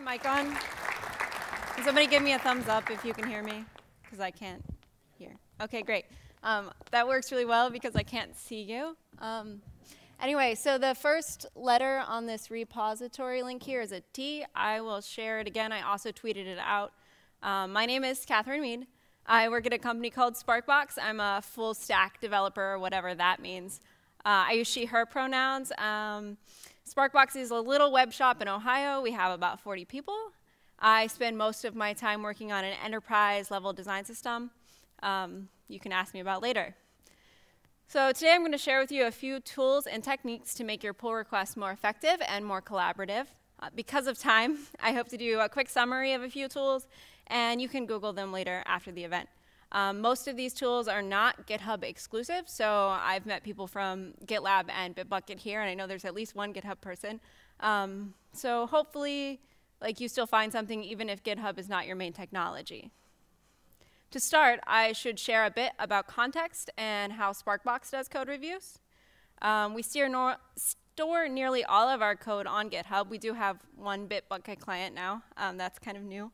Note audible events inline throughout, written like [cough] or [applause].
my mic on? Can somebody give me a thumbs up if you can hear me? Because I can't hear. Okay, great. Um, that works really well because I can't see you. Um, anyway, so the first letter on this repository link here is a T. I will share it again. I also tweeted it out. Um, my name is Catherine Meade. I work at a company called Sparkbox. I'm a full stack developer, whatever that means. Uh, I use she, her pronouns. Sparkbox is a little web shop in Ohio. We have about 40 people. I spend most of my time working on an enterprise level design system. Um, you can ask me about later. So today I'm going to share with you a few tools and techniques to make your pull requests more effective and more collaborative. Uh, because of time, [laughs] I hope to do a quick summary of a few tools, and you can Google them later after the event. Um, most of these tools are not GitHub exclusive, so I've met people from GitLab and Bitbucket here, and I know there's at least one GitHub person. Um, so hopefully, like you still find something even if GitHub is not your main technology. To start, I should share a bit about context and how Sparkbox does code reviews. Um, we store nearly all of our code on GitHub. We do have one Bitbucket client now. Um, that's kind of new.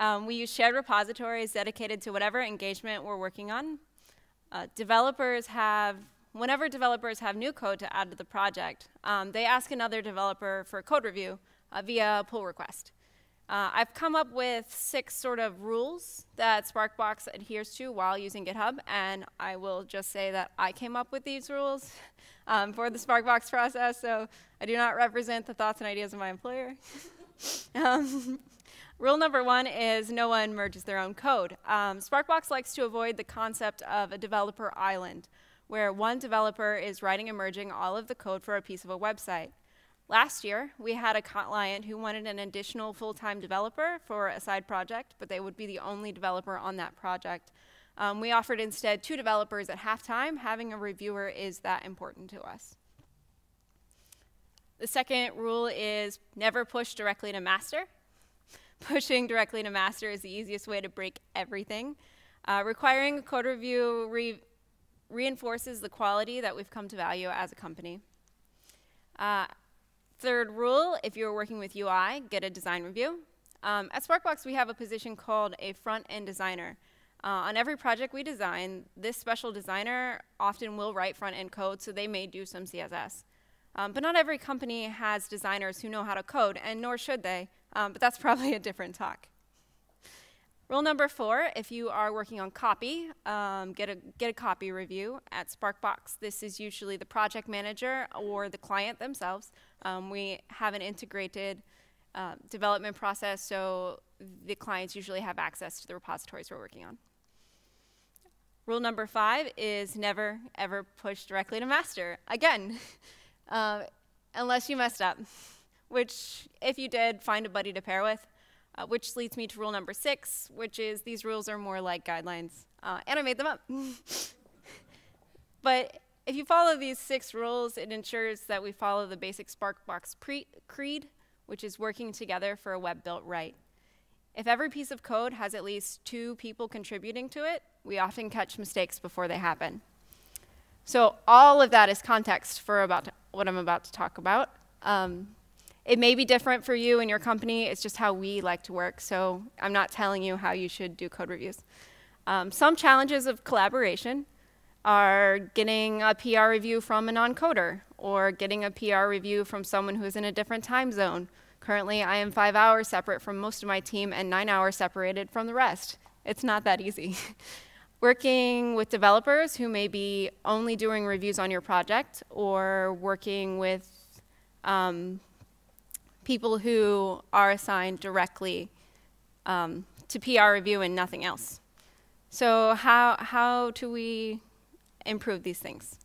Um, we use shared repositories dedicated to whatever engagement we're working on. Uh, developers have, whenever developers have new code to add to the project, um, they ask another developer for code review uh, via pull request. Uh, I've come up with six sort of rules that Sparkbox adheres to while using GitHub, and I will just say that I came up with these rules [laughs] um, for the Sparkbox process, so I do not represent the thoughts and ideas of my employer. [laughs] [laughs] um, Rule number one is no one merges their own code. Um, Sparkbox likes to avoid the concept of a developer island, where one developer is writing and merging all of the code for a piece of a website. Last year, we had a client who wanted an additional full-time developer for a side project, but they would be the only developer on that project. Um, we offered instead two developers at halftime. Having a reviewer is that important to us. The second rule is never push directly to master. [laughs] Pushing directly to master is the easiest way to break everything. Uh, requiring a code review re reinforces the quality that we've come to value as a company. Uh, third rule, if you're working with UI, get a design review. Um, at Sparkbox, we have a position called a front-end designer. Uh, on every project we design, this special designer often will write front-end code, so they may do some CSS. Um, but not every company has designers who know how to code, and nor should they. Um, but that's [laughs] probably a different talk. Rule number four, if you are working on copy, um, get, a, get a copy review at Sparkbox. This is usually the project manager or the client themselves. Um, we have an integrated uh, development process, so the clients usually have access to the repositories we're working on. Rule number five is never, ever push directly to master. Again, [laughs] uh, unless you messed up [laughs] which if you did, find a buddy to pair with. Uh, which leads me to rule number six, which is these rules are more like guidelines. Uh, and I made them up. [laughs] but if you follow these six rules, it ensures that we follow the basic Sparkbox creed, which is working together for a web built right. If every piece of code has at least two people contributing to it, we often catch mistakes before they happen. So all of that is context for about what I'm about to talk about. Um, it may be different for you and your company. It's just how we like to work. So I'm not telling you how you should do code reviews. Um, some challenges of collaboration are getting a PR review from a non-coder or getting a PR review from someone who's in a different time zone. Currently, I am five hours separate from most of my team and nine hours separated from the rest. It's not that easy. [laughs] working with developers who may be only doing reviews on your project or working with um, people who are assigned directly um, to PR review and nothing else. So how, how do we improve these things?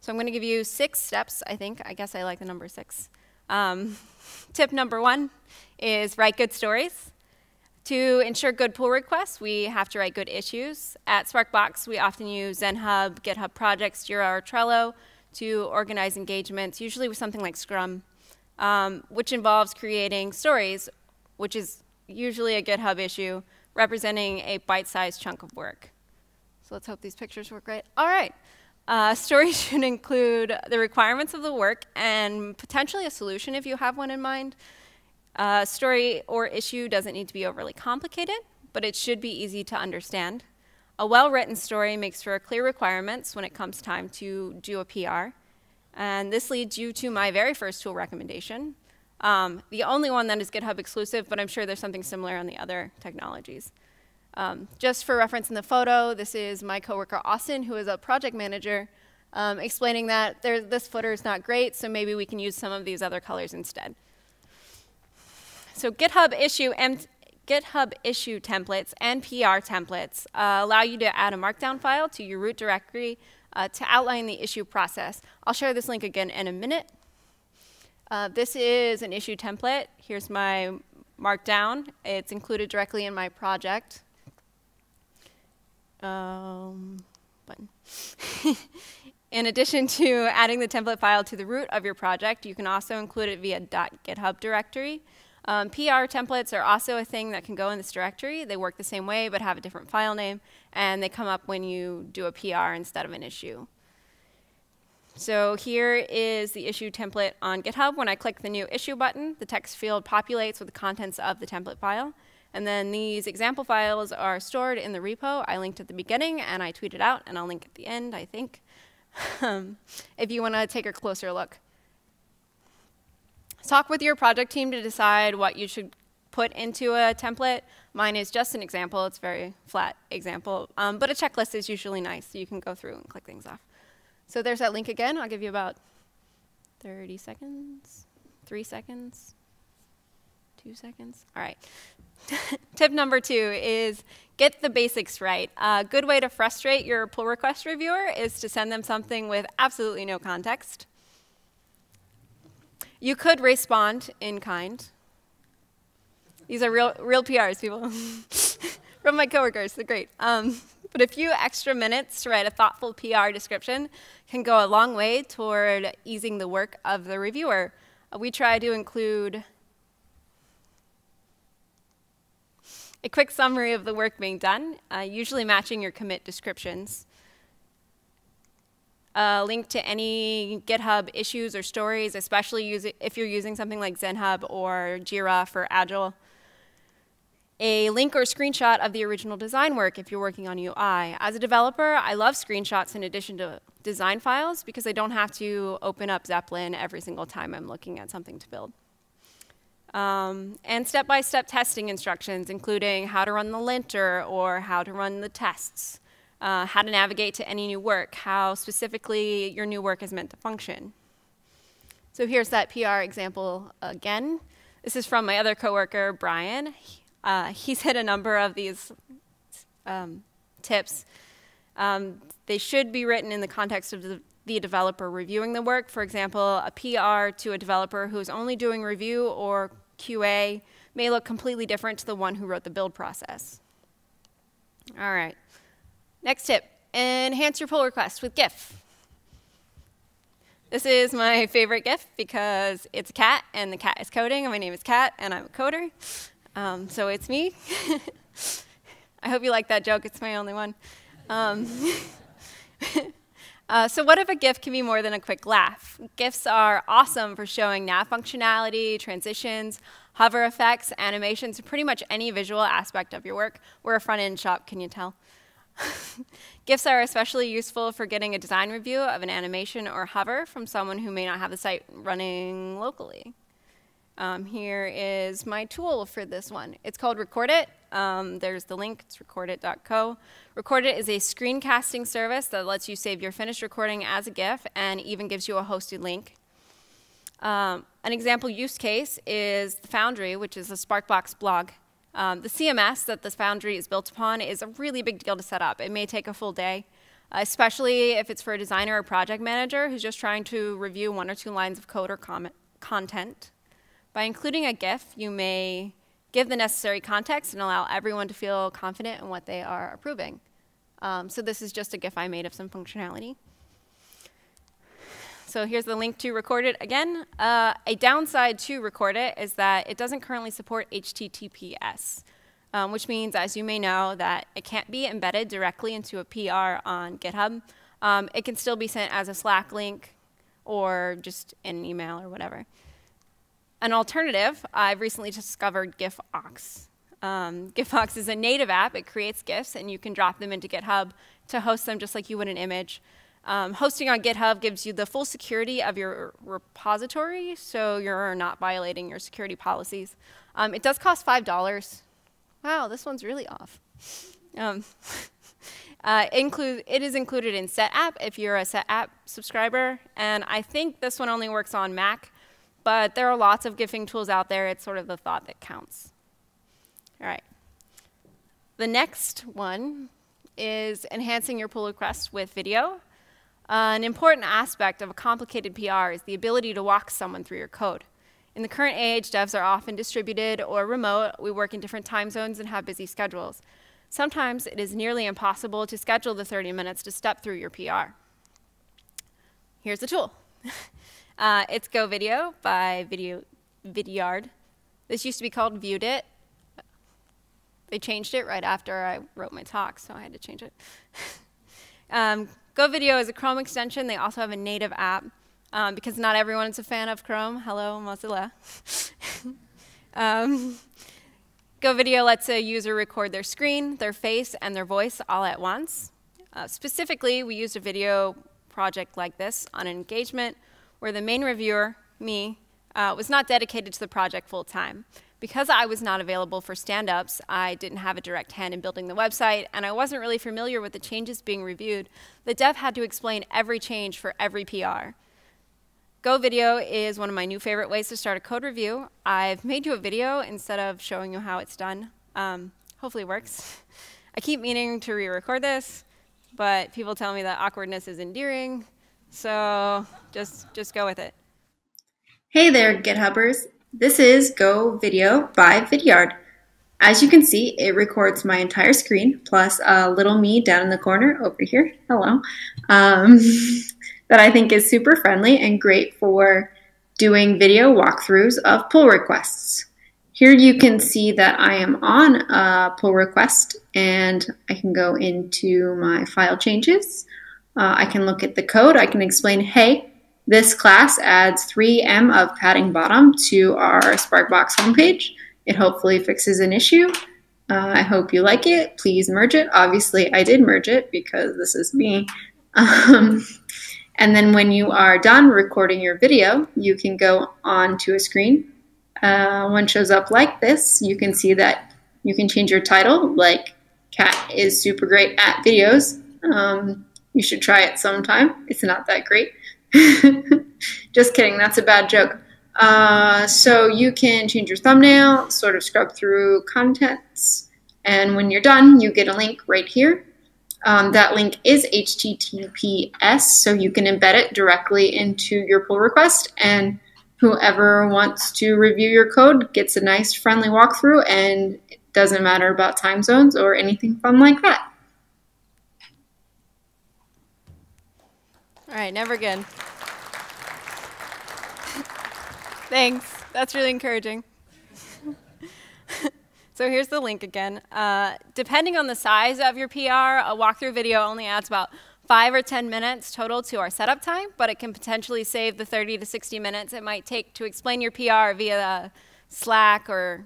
So I'm going to give you six steps, I think. I guess I like the number six. Um, [laughs] tip number one is write good stories. To ensure good pull requests, we have to write good issues. At Sparkbox, we often use ZenHub, GitHub Projects, Jira, or Trello to organize engagements, usually with something like Scrum um, which involves creating stories, which is usually a GitHub issue, representing a bite-sized chunk of work. So let's hope these pictures work right. All right. Uh, [laughs] stories should include the requirements of the work and potentially a solution if you have one in mind. A story or issue doesn't need to be overly complicated, but it should be easy to understand. A well-written story makes for clear requirements when it comes time to do a PR. And this leads you to my very first tool recommendation, um, the only one that is GitHub exclusive, but I'm sure there's something similar on the other technologies. Um, just for reference in the photo, this is my coworker Austin, who is a project manager, um, explaining that there, this footer is not great, so maybe we can use some of these other colors instead. So GitHub issue and GitHub issue templates and PR templates uh, allow you to add a markdown file to your root directory uh, to outline the issue process. I'll share this link again in a minute. Uh, this is an issue template. Here's my markdown. It's included directly in my project. Um, button. [laughs] in addition to adding the template file to the root of your project, you can also include it via .github directory. Um, PR templates are also a thing that can go in this directory. They work the same way but have a different file name, and they come up when you do a PR instead of an issue. So here is the issue template on GitHub. When I click the new issue button, the text field populates with the contents of the template file. And then these example files are stored in the repo. I linked at the beginning and I tweeted out, and I'll link at the end, I think, [laughs] um, if you want to take a closer look. Talk with your project team to decide what you should put into a template. Mine is just an example. It's a very flat example. Um, but a checklist is usually nice, so you can go through and click things off. So there's that link again. I'll give you about 30 seconds, three seconds, two seconds. All right. [laughs] Tip number two is get the basics right. A good way to frustrate your pull request reviewer is to send them something with absolutely no context. You could respond in kind. These are real, real PRs, people. [laughs] From my coworkers, they're great. Um, but a few extra minutes to write a thoughtful PR description can go a long way toward easing the work of the reviewer. Uh, we try to include a quick summary of the work being done, uh, usually matching your commit descriptions a link to any GitHub issues or stories, especially if you're using something like ZenHub or Jira for Agile. A link or screenshot of the original design work if you're working on UI. As a developer, I love screenshots in addition to design files because I don't have to open up Zeplin every single time I'm looking at something to build. Um, and step-by-step -step testing instructions, including how to run the linter or how to run the tests uh, how to navigate to any new work, how specifically your new work is meant to function. So here's that PR example again. This is from my other coworker, Brian. Uh, he's [laughs] hit a number of these um, tips. Um, they should be written in the context of the, the, developer reviewing the work. For example, a PR to a developer who's only doing review or QA may look completely different to the one who wrote the build process. All right. Next tip, enhance your pull request with GIF. This is my favorite GIF because it's a cat, and the cat is coding, and my name is Cat, and I'm a coder. Um, so it's me. [laughs] I hope you like that joke. It's my only one. Um, [laughs] uh, so what if a GIF can be more than a quick laugh? GIFs are awesome for showing nav functionality, transitions, hover effects, animations, pretty much any visual aspect of your work. We're a front-end shop, can you tell? [laughs] GIFs are especially useful for getting a design review of an animation or hover from someone who may not have the site running locally. Um, here is my tool for this one. It's called Recordit. Um, there's the link, it's recordit.co. Recordit is a screencasting service that lets you save your finished recording as a GIF and even gives you a hosted link. Um, an example use case is Foundry, which is a Sparkbox blog um, the CMS that this Foundry is built upon is a really big deal to set up. It may take a full day, uh, especially if it's for a designer or project manager who's just trying to review one or two lines of code or content. By including a GIF, you may give the necessary context and allow everyone to feel confident in what they are approving. Um, so this is just a GIF I made of some functionality. So here's the link to Recordit again. Uh, a downside to Recordit is that it doesn't currently support HTTPS, um, which means, as you may know, that it can't be embedded directly into a PR on GitHub. Um, it can still be sent as a Slack link or just an email or whatever. An alternative, I've recently discovered GIFOX. Um, GIFOX is a native app. It creates GIFs, and you can drop them into GitHub to host them just like you would an image. Um, hosting on GitHub gives you the full security of your repository, so you're not violating your security policies. Um, it does cost $5. Wow, this one's really off. Um, [laughs] uh, include, it is included in Setapp if you're a Setapp subscriber, and I think this one only works on Mac, but there are lots of GIFing tools out there. It's sort of the thought that counts. All right. The next one is enhancing your pull requests with video. An important aspect of a complicated PR is the ability to walk someone through your code. In the current age, devs are often distributed or remote. We work in different time zones and have busy schedules. Sometimes it is nearly impossible to schedule the 30 minutes to step through your PR. Here's the tool. [laughs] uh, it's Go Video by Video, Vidyard. This used to be called Viewedit. They changed it right after I wrote my talk, so I had to change it. [laughs] um, Go Video is a Chrome extension. They also have a native app um, because not everyone is a fan of Chrome. Hello, Mozilla. [laughs] um, lets a user record their screen, their face, and their voice all at once. Uh, specifically, we used a video project like this on an engagement where the main reviewer, me, uh, was not dedicated to the project full time. Because I was not available for stand-ups, I didn't have a direct hand in building the website, and I wasn't really familiar with the changes being reviewed. The dev had to explain every change for every PR. Go Video is one of my new favorite ways to start a code review. I've made you a video instead of showing you how it's done. Um, hopefully it works. I keep meaning to re-record this, but people tell me that awkwardness is endearing, so just, just go with it. Hey there, GitHubbers. This is Go Video by Vidyard. As you can see, it records my entire screen plus a little me down in the corner over here. Hello. Um, [laughs] that I think is super friendly and great for doing video walkthroughs of pull requests. Here you can see that I am on a pull request and I can go into my file changes. Uh, I can look at the code. I can explain, hey, this class adds 3M of padding bottom to our Sparkbox homepage. It hopefully fixes an issue. Uh, I hope you like it. Please merge it. Obviously, I did merge it because this is me. [laughs] Um, and then when you are done recording your video, you can go on to a screen. Uh, one shows up like this. You can see that you can change your title, like Cat is super great at videos. Um, you should try it sometime. It's not that great. [laughs] Just kidding, that's a bad joke. Uh, so you can change your thumbnail, sort of scrub through contents, and when you're done, you get a link right here. Um, that link is HTTPS, so you can embed it directly into your pull request, and whoever wants to review your code gets a nice, friendly walkthrough, and it doesn't matter about time zones or anything fun like that. All right, never again. [laughs] Thanks. That's really encouraging. [laughs] so here's the link again. Uh, depending on the size of your PR, a walkthrough video only adds about five or 10 minutes total to our setup time, but it can potentially save the 30 to 60 minutes it might take to explain your PR via Slack or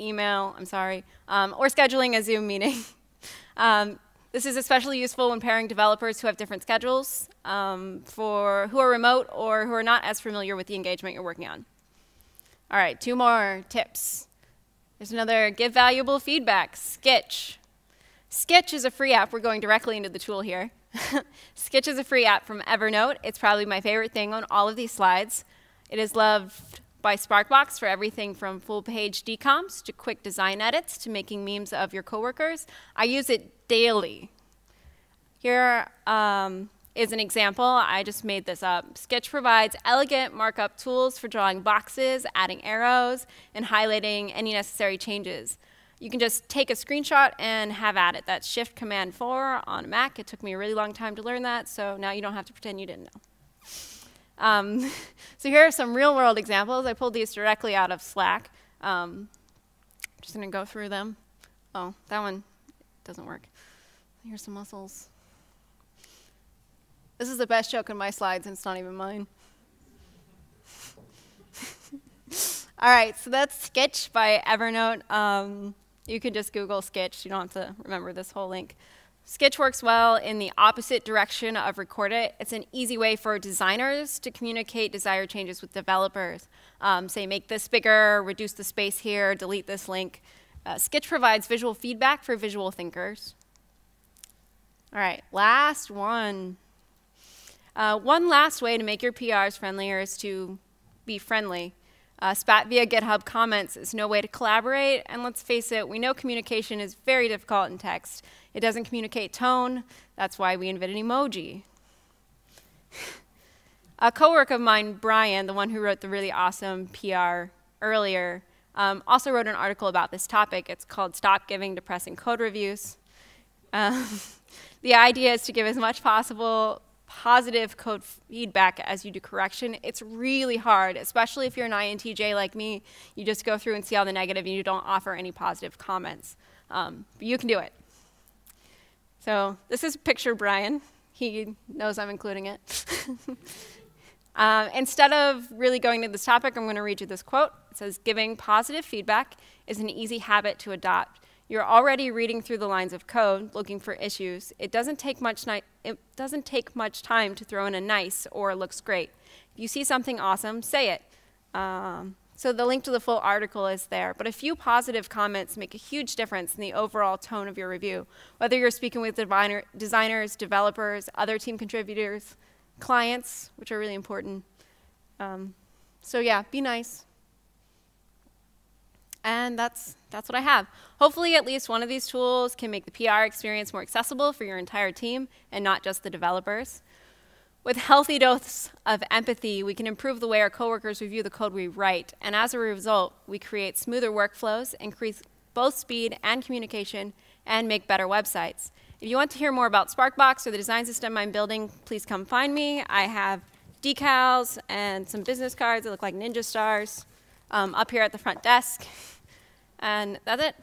email, I'm sorry, um, or scheduling a Zoom meeting. [laughs] um, this is especially useful when pairing developers who have different schedules, um, for who are remote or who are not as familiar with the engagement you're working on. All right, two more tips. There's another give valuable feedback, Skitch. Skitch is a free app. We're going directly into the tool here. [laughs] Skitch is a free app from Evernote. It's probably my favorite thing on all of these slides. It is loved by Sparkbox for everything from full page decomps to quick design edits to making memes of your coworkers. I use it daily. Here um, is an example. I just made this up. Skitch provides elegant markup tools for drawing boxes, adding arrows, and highlighting any necessary changes. You can just take a screenshot and have at it. That's Shift Command 4 on a Mac. It took me a really long time to learn that, so now you don't have to pretend you didn't know. Um, [laughs] so here are some real world examples. I pulled these directly out of Slack. Um, just going to go through them. Oh, that one doesn't work. Here's some muscles. This is the best joke in my slides, and it's not even mine. [laughs] All right, so that's Skitch by Evernote. Um, you can just Google Skitch. You don't have to remember this whole link. Skitch works well in the opposite direction of Recordit. It's an easy way for designers to communicate desired changes with developers. Um, say, make this bigger, reduce the space here, delete this link. Uh, Skitch provides visual feedback for visual thinkers. All right, last one. Uh, one last way to make your PRs friendlier is to be friendly. Uh, spat via GitHub comments is no way to collaborate, and let's face it, we know communication is very difficult in text. It doesn't communicate tone, that's why we invented emoji. A coworker of mine, Brian, the one who wrote the really awesome PR earlier, um, also wrote an article about this topic. It's called Stop Giving Depressing Code Reviews. Um, [laughs] the idea is to give as much possible positive code feedback as you do correction. It's really hard, especially if you're an INTJ like me. You just go through and see all the negative and you don't offer any positive comments. Um, but you can do it. So this is picture Brian. He knows I'm including it. [laughs] um, instead of really going to this topic, I'm going to read you this quote. It says, giving positive feedback is an easy habit to adopt. You're already reading through the lines of code, looking for issues. It doesn't take much, it doesn't take much time to throw in a nice or looks great. If you see something awesome, say it. Um, so the link to the full article is there. But a few positive comments make a huge difference in the overall tone of your review. Whether you're speaking with diviner, designers, developers, other team contributors, clients, which are really important. Um, so yeah, be nice. And that's, that's what I have. Hopefully at least one of these tools can make the PR experience more accessible for your entire team and not just the developers. With healthy dose of empathy, we can improve the way our coworkers review the code we write, and as a result, we create smoother workflows, increase both speed and communication, and make better websites. If you want to hear more about Sparkbox or the design system I'm building, please come find me. I have decals and some business cards that look like ninja stars um, up here at the front desk. [laughs] And that's it.